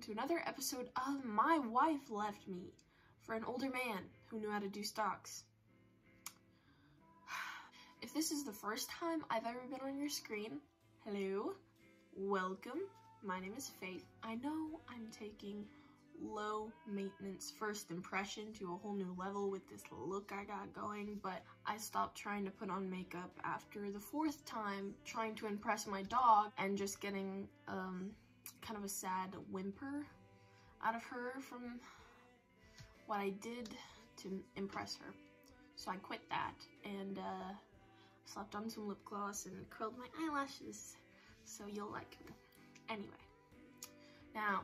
to another episode of My Wife Left Me for an older man who knew how to do stocks. If this is the first time I've ever been on your screen, hello, welcome. My name is Faith. I know I'm taking low maintenance first impression to a whole new level with this look I got going, but I stopped trying to put on makeup after the fourth time trying to impress my dog and just getting um, kind of a sad whimper out of her from what I did to impress her. So I quit that and uh, slapped on some lip gloss and curled my eyelashes so you'll like me. Anyway, now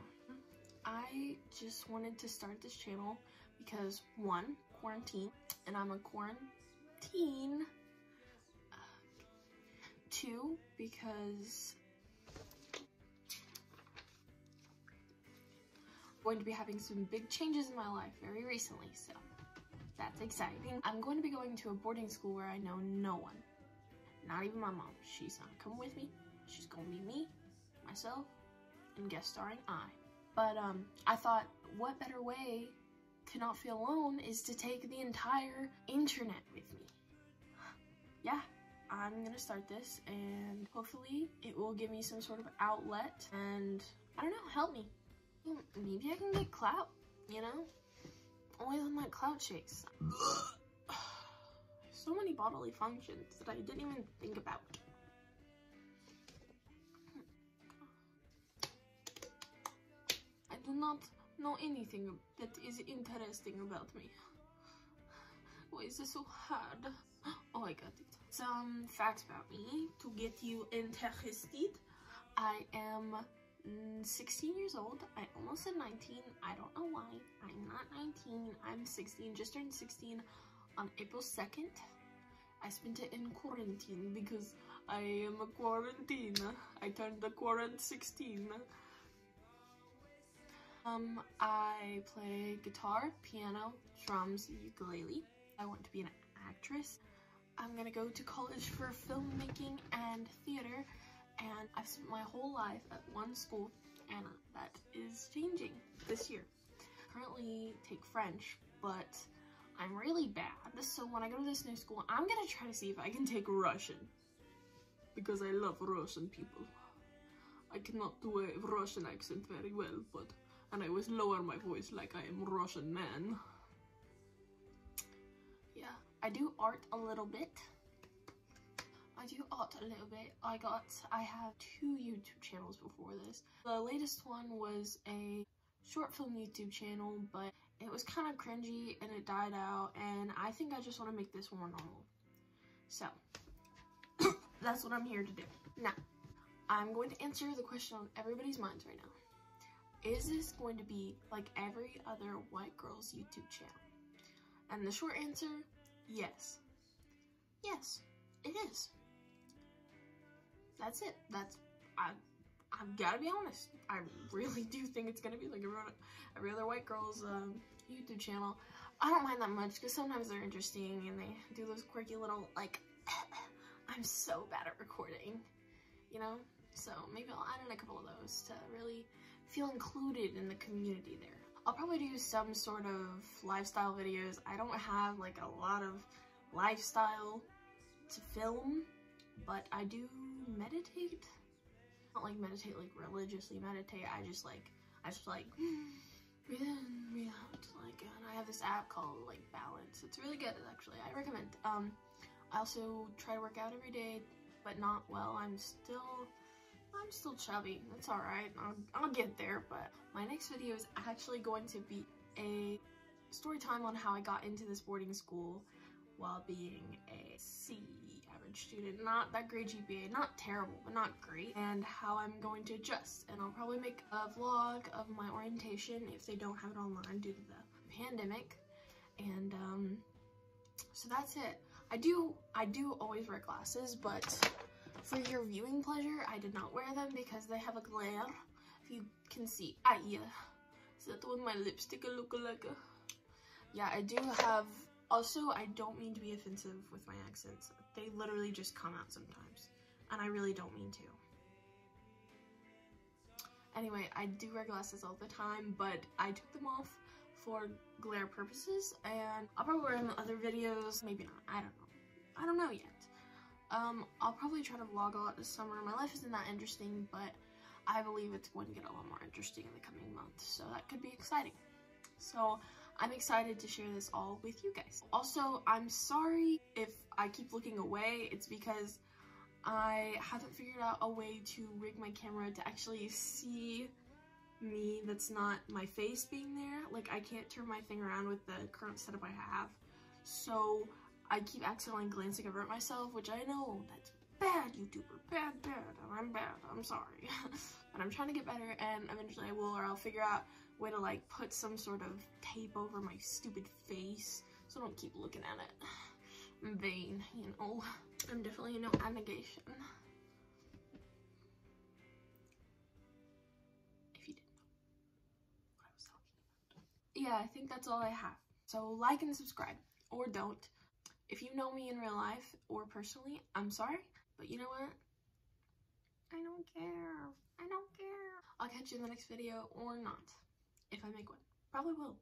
I just wanted to start this channel because one, quarantine, and I'm a quarantine. Uh, two, because going to be having some big changes in my life very recently, so that's exciting. I'm going to be going to a boarding school where I know no one, not even my mom. She's not coming with me. She's gonna be me, myself, and guest starring I. But um, I thought, what better way to not feel alone is to take the entire internet with me. Yeah, I'm gonna start this and hopefully it will give me some sort of outlet and I don't know, help me. Maybe I can get clout, you know? Always on that clout chase. so many bodily functions that I didn't even think about. I do not know anything that is interesting about me. Why is this so hard? Oh, I got it. Some facts about me to get you interested. I am 16 years old. I almost said 19. I don't know why. I'm not 19. I'm 16. Just turned 16 on April 2nd. I spent it in quarantine because I am a quarantine. I turned the quarantine 16. Um, I play guitar, piano, drums, ukulele. I want to be an actress. I'm gonna go to college for filmmaking and theater, and I've spent my whole life at one school, and that is changing this year. Currently take French, but I'm really bad, so when I go to this new school, I'm gonna try to see if I can take Russian, because I love Russian people. I cannot do a Russian accent very well, but and I always lower my voice like I am Russian man. Yeah, I do art a little bit. A little bit. I got, I have two YouTube channels before this. The latest one was a short film YouTube channel, but it was kind of cringy and it died out and I think I just want to make this more normal. So, that's what I'm here to do. Now, I'm going to answer the question on everybody's minds right now is this going to be like every other white girl's YouTube channel? And the short answer, yes. Yes, it is. That's it. That's, I, I've got to be honest. I really do think it's going to be like every, every other white girl's um, YouTube channel. I don't mind that much because sometimes they're interesting and they do those quirky little, like, I'm so bad at recording, you know? So maybe I'll add in a couple of those to really feel included in the community there. I'll probably do some sort of lifestyle videos. I don't have like a lot of lifestyle to film, but I do meditate. I don't like meditate like religiously meditate. I just like, I just like breathe in, breathe out. Like, and I have this app called like Balance. It's really good actually. I recommend. Um, I also try to work out every day, but not well. I'm still I'm still chubby. That's alright. I'll, I'll get there, but my next video is actually going to be a story time on how I got into this boarding school while being a C average student. Not that great GPA, not terrible, but not great. And how I'm going to adjust. And I'll probably make a vlog of my orientation if they don't have it online due to the pandemic. And um, so that's it. I do, I do always wear glasses, but for your viewing pleasure, I did not wear them because they have a glare. If you can see, ah yeah, is that the one my lipstick look like? Yeah, I do have, also I don't mean to be offensive with my accents. They literally just come out sometimes and I really don't mean to. Anyway, I do wear glasses all the time, but I took them off for glare purposes, and I'll probably wear them in other videos. Maybe not. I don't know. I don't know yet. Um, I'll probably try to vlog a lot this summer. My life isn't that interesting, but I believe it's going to get a lot more interesting in the coming months, so that could be exciting. So I'm excited to share this all with you guys. Also, I'm sorry if I keep looking away. It's because I haven't figured out a way to rig my camera to actually see me that's not my face being there. Like, I can't turn my thing around with the current setup I have. So, I keep accidentally glancing over at myself, which I know that's bad, YouTuber. Bad, bad. I'm bad. I'm sorry. but I'm trying to get better, and eventually I will, or I'll figure out way to, like, put some sort of tape over my stupid face so I don't keep looking at it in vain, you know. I'm definitely no abnegation. If you didn't know what I was talking about. Yeah, I think that's all I have. So like and subscribe, or don't. If you know me in real life or personally, I'm sorry, but you know what? I don't care. I don't care. I'll catch you in the next video or not, if I make one. Probably will.